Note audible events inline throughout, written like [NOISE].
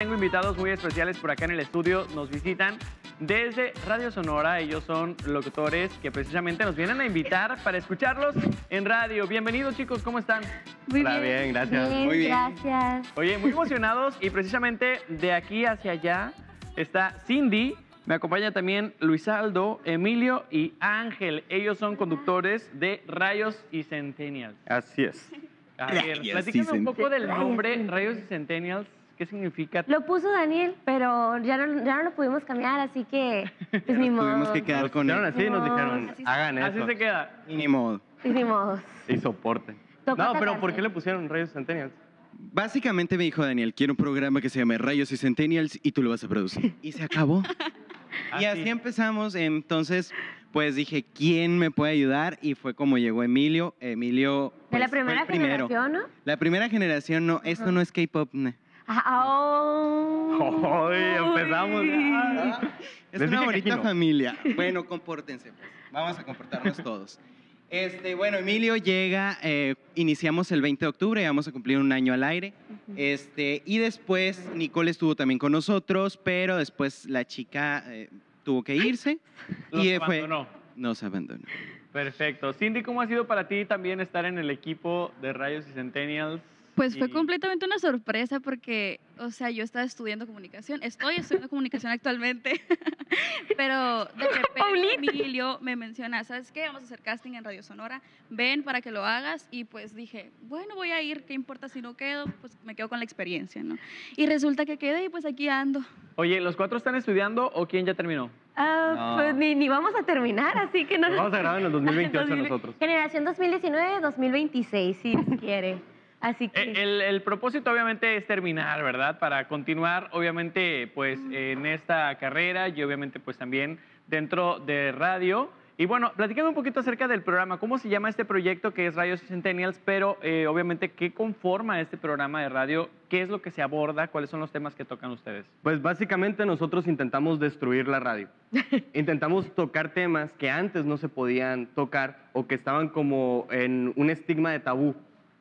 Tengo invitados muy especiales por acá en el estudio. Nos visitan desde Radio Sonora. Ellos son locutores que precisamente nos vienen a invitar para escucharlos en radio. Bienvenidos chicos, ¿cómo están? Muy Hola, bien. bien, gracias. Bien, Muy bien. gracias. Oye, muy emocionados y precisamente de aquí hacia allá está Cindy. Me acompaña también Luisaldo, Emilio y Ángel. Ellos son conductores de Rayos y Centennials. Así es. A ver, Rayos y platícame un poco del nombre Rayos y Centennials. ¿Qué significa? Lo puso Daniel, pero ya no, ya no lo pudimos cambiar, así que [LAUGHS] pues ni modo. Tuvimos que quedar con él. así y nos No, dijeron, así- hagan Así eso se queda. Y ni modo. Y ni modo. y soporten. Toca No, pero ¿por qué le pusieron Rayos Centennials? Básicamente me dijo Daniel, quiero un programa que se llame Rayos y Centennials y tú lo vas a producir. Y se acabó. [LAUGHS] y Así. así empezamos. Entonces, pues dije, ¿quién me puede ayudar? Y fue como llegó Emilio. Emilio. De pues, la fue el primera primero. generación, ¿no? La primera generación, no, esto Ajá. no es K-pop. no. Ah, oh. ¡Ay, empezamos! Uy. Es Les una bonita no. familia. [LAUGHS] Bueno, compórtense, pues. Vamos a comportarnos todos. Este, bueno, Emilio llega, eh, iniciamos el 20 de octubre, vamos a cumplir un año al aire. Este, y después Nicole estuvo también con nosotros, pero después la chica eh, tuvo que irse [LAUGHS] Los y eh, fue, abandonó. nos abandonó. Perfecto. Cindy, ¿cómo ha sido para ti también estar en el equipo de Rayos y Centennials? Pues fue Y- completamente una sorpresa porque, o sea, yo estaba estudiando comunicación, estoy estudiando comunicación actualmente, [LAUGHS] pero de [LAUGHS] repente. Emilio me menciona, ¿sabes qué? Vamos a hacer casting en Radio Sonora, ven para que lo hagas y pues dije, bueno, voy a ir, ¿qué importa si no quedo? Pues me quedo con la experiencia, ¿no? Y resulta que quedé y pues aquí ando. Oye, ¿los cuatro están estudiando o quién ya terminó? Ah, No. pues ni, ni vamos a terminar, así que no. Nos vamos a grabar en el [LAUGHS] 2028 2000 nosotros. Generación 2019-2026, si quiere. Así que. Eh, El, el propósito obviamente es terminar, ¿verdad? Para continuar, obviamente, pues en esta carrera y obviamente pues también dentro de radio. Y bueno, platícame un poquito acerca del programa. ¿Cómo se llama este proyecto que es y Centennials? Pero eh, obviamente, ¿qué conforma este programa de radio? ¿Qué es lo que se aborda? ¿Cuáles son los temas que tocan ustedes? Pues básicamente nosotros intentamos destruir la radio. [LAUGHS] Intentamos tocar temas que antes no se podían tocar o que estaban como en un estigma de tabú.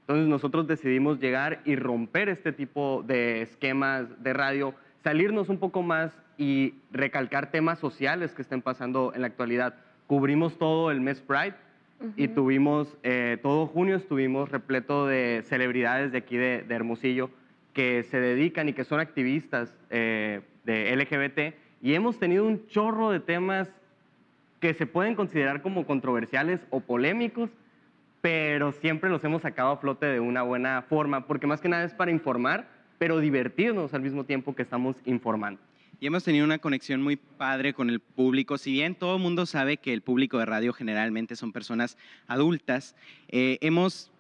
Entonces nosotros decidimos llegar y romper este tipo de esquemas de radio, salirnos un poco más y recalcar temas sociales que estén pasando en la actualidad. Cubrimos todo el mes Pride y tuvimos, eh, todo junio estuvimos repleto de celebridades de aquí de, de Hermosillo que se dedican y que son activistas eh, de LGBT y hemos tenido un chorro de temas que se pueden considerar como controversiales o polémicos, pero siempre los hemos sacado a flote de una buena forma, porque más que nada es para informar, pero divertirnos al mismo tiempo que estamos informando. Y hemos tenido una conexión muy padre con el público. Si bien todo el mundo sabe que el público de radio generalmente son personas adultas, eh, hemos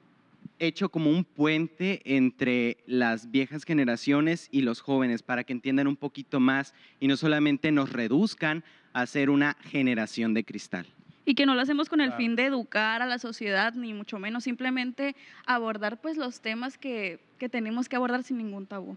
hecho como un puente entre las viejas generaciones y los jóvenes para que entiendan un poquito más y no solamente nos reduzcan a ser una generación de cristal. Y que no lo hacemos con el Claro. fin de educar a la sociedad, ni mucho menos, simplemente abordar pues los temas que, que tenemos que abordar sin ningún tabú.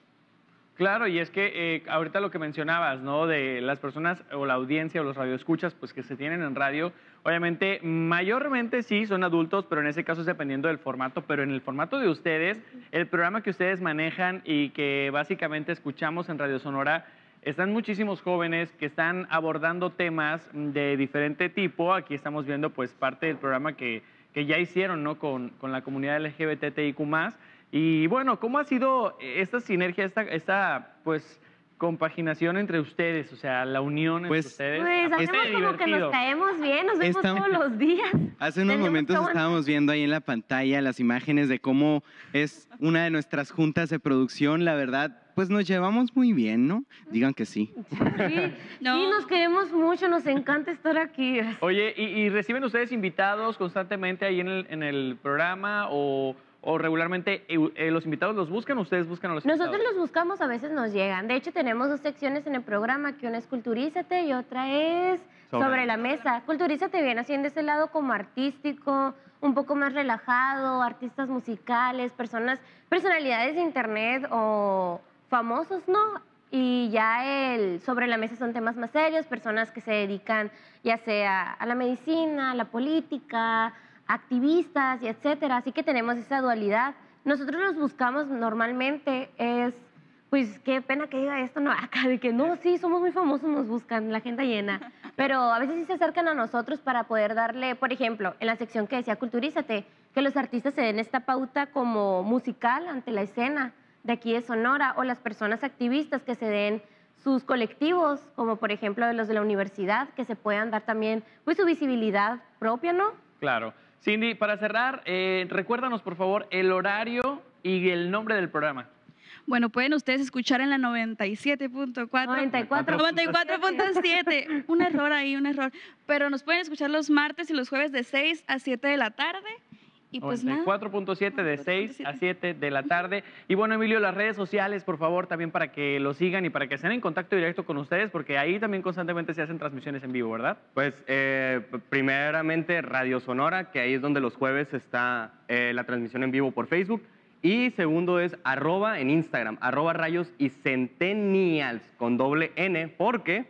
Claro, y es que eh, ahorita lo que mencionabas, ¿no? De las personas o la audiencia o los radioescuchas, pues que se tienen en radio, obviamente, mayormente sí son adultos, pero en ese caso es dependiendo del formato, pero en el formato de ustedes, el programa que ustedes manejan y que básicamente escuchamos en Radio Sonora, están muchísimos jóvenes que están abordando temas de diferente tipo. Aquí estamos viendo pues parte del programa que, que ya hicieron, ¿no? Con, con la comunidad LGBTIQ+. Y bueno, ¿cómo ha sido esta sinergia, esta, esta pues compaginación entre ustedes, o sea, la unión Pues, entre ustedes? Pues hacemos como que nos caemos bien, nos vemos Estamos- todos los días. Hace unos momentos estábamos viendo ahí en la pantalla las imágenes de cómo es una de nuestras juntas de producción. La verdad, pues nos llevamos muy bien, ¿no? Digan que sí. Sí, [LAUGHS] No. sí, nos queremos mucho, nos encanta estar aquí. Oye, ¿y, y reciben ustedes invitados constantemente ahí en el, en el programa o, o regularmente eh, eh, los invitados los buscan o ustedes buscan a los Nosotros invitados? los buscamos, a veces nos llegan. De hecho, tenemos dos secciones en el programa, que una es Culturízate y otra es Sobre. Sobre, la Mesa. Culturízate viene haciendo ese lado como artístico, un poco más relajado, artistas musicales, personas, personalidades de internet o famosos, ¿no? Y ya el Sobre la Mesa son temas más serios, personas que se dedican ya sea a la medicina, a la política, activistas y etcétera. Así que tenemos esa dualidad. Nosotros los buscamos normalmente es pues qué pena que diga esto, no, [LAUGHS] acá de que no, sí, somos muy famosos, nos buscan, la gente llena. Pero a veces sí se acercan a nosotros para poder darle, por ejemplo, en la sección que decía Culturízate, que los artistas se den esta pauta como musical ante la escena de aquí de Sonora o las personas activistas que se den sus colectivos, como por ejemplo los de la universidad, que se puedan dar también pues su visibilidad propia, ¿no? Claro. Cindy, para cerrar, eh, recuérdanos por favor el horario y el nombre del programa. Bueno, pueden ustedes escuchar en la 97.4. 94. 94.7. un error ahí, un error. Pero nos pueden escuchar los martes y los jueves de 6 a 7 de la tarde. Y pues nada. 4.7 de 6 a 7 de la tarde. Y bueno, Emilio, las redes sociales, por favor, también para que lo sigan y para que estén en contacto directo con ustedes, porque ahí también constantemente se hacen transmisiones en vivo, ¿verdad? Pues eh, primeramente Radio Sonora, que ahí es donde los jueves está eh, la transmisión en vivo por Facebook. Y segundo es arroba en Instagram, arroba rayos y centennials con doble N, porque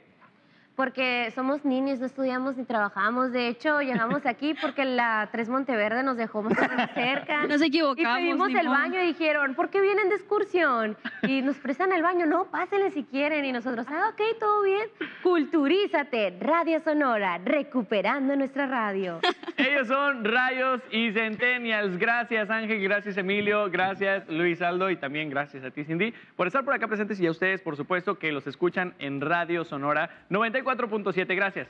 porque somos niños, no estudiamos ni trabajamos. De hecho, llegamos aquí porque la Tres Monteverde nos dejó más cerca. [LAUGHS] Nos Y equivocamos. pedimos ni el modo. baño y dijeron, ¿por qué vienen de excursión? Y nos prestan el baño, no, pásenle si quieren. Y nosotros, ah, ok, todo bien. Culturízate, Radio Sonora, recuperando nuestra radio. [LAUGHS] Ellos son Rayos y Centennials. Gracias Ángel, gracias Emilio, gracias Luis Aldo y también gracias a ti Cindy por estar por acá presentes y a ustedes, por supuesto, que los escuchan en Radio Sonora 94.7. Gracias.